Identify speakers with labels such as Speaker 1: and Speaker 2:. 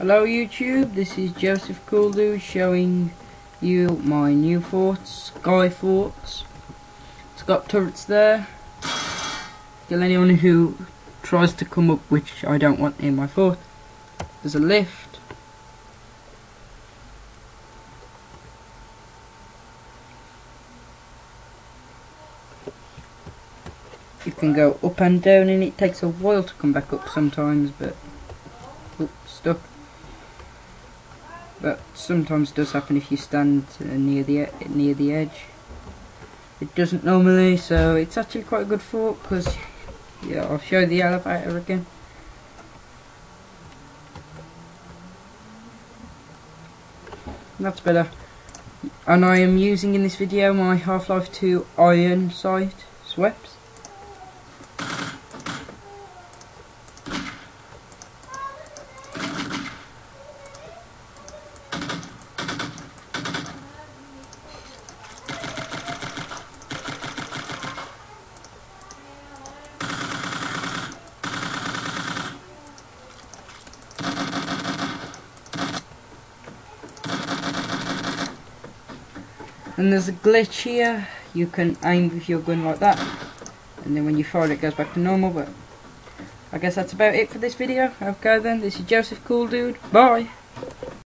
Speaker 1: Hello YouTube, this is Joseph Cooldude showing you my new forts, Sky Forts. It's got turrets there. Kill anyone who tries to come up which I don't want in my fort. There's a lift. You can go up and down and it takes a while to come back up sometimes but oops, stuck but sometimes does happen if you stand uh, near the near the edge. It doesn't normally, so it's actually quite a good fort because yeah, I'll show the elevator again. That's better. And I am using in this video my Half-Life 2 iron sight SWEPs. And there's a glitch here. You can aim with your gun like that. And then when you fire it goes back to normal but I guess that's about it for this video. Okay then this is Joseph Cool Dude. Bye